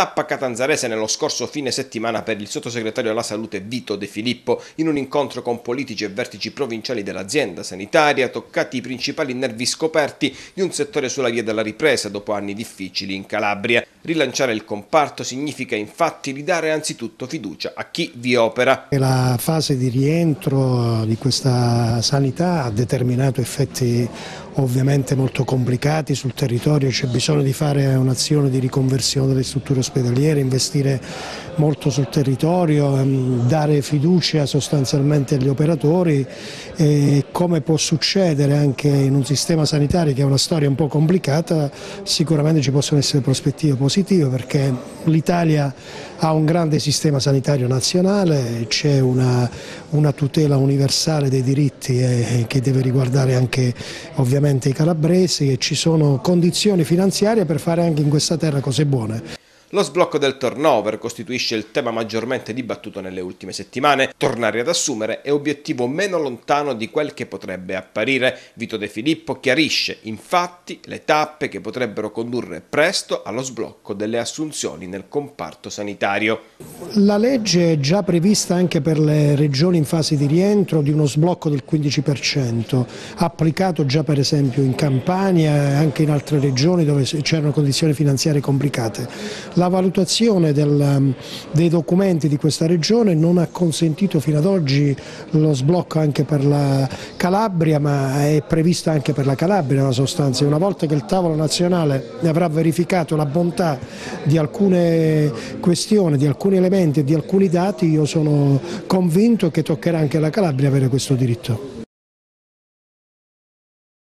Tappa catanzarese nello scorso fine settimana per il sottosegretario alla salute Vito De Filippo in un incontro con politici e vertici provinciali dell'azienda sanitaria toccati i principali nervi scoperti di un settore sulla via della ripresa dopo anni difficili in Calabria. Rilanciare il comparto significa infatti ridare anzitutto fiducia a chi vi opera. La fase di rientro di questa sanità ha determinato effetti ovviamente molto complicati sul territorio, c'è bisogno di fare un'azione di riconversione delle strutture ospedaliere, investire molto sul territorio, ehm, dare fiducia sostanzialmente agli operatori e come può succedere anche in un sistema sanitario che è una storia un po' complicata, sicuramente ci possono essere prospettive positive perché l'Italia ha un grande sistema sanitario nazionale, c'è una, una, tutela universale dei diritti eh, che deve riguardare anche ovviamente i calabresi e ci sono condizioni finanziarie per fare anche in questa terra cose buone. Lo sblocco del turnover costituisce il tema maggiormente dibattuto nelle ultime settimane. Tornare ad assumere è obiettivo meno lontano di quel che potrebbe apparire. Vito De Filippo chiarisce infatti le tappe che potrebbero condurre presto allo sblocco delle assunzioni nel comparto sanitario. La legge è già prevista anche per le regioni in fase di rientro di uno sblocco del 15%, applicato già per esempio in Campania e anche in altre regioni dove c'erano condizioni finanziarie complicate. La valutazione del, um, dei documenti di questa regione non ha consentito fino ad oggi lo sblocco anche per la Calabria, ma è prevista anche per la Calabria la sostanza. Una volta che il tavolo nazionale avrà verificato la bontà di alcune questioni, di alcuni elementi e di alcuni dati, io sono convinto che toccherà anche alla Calabria avere questo diritto.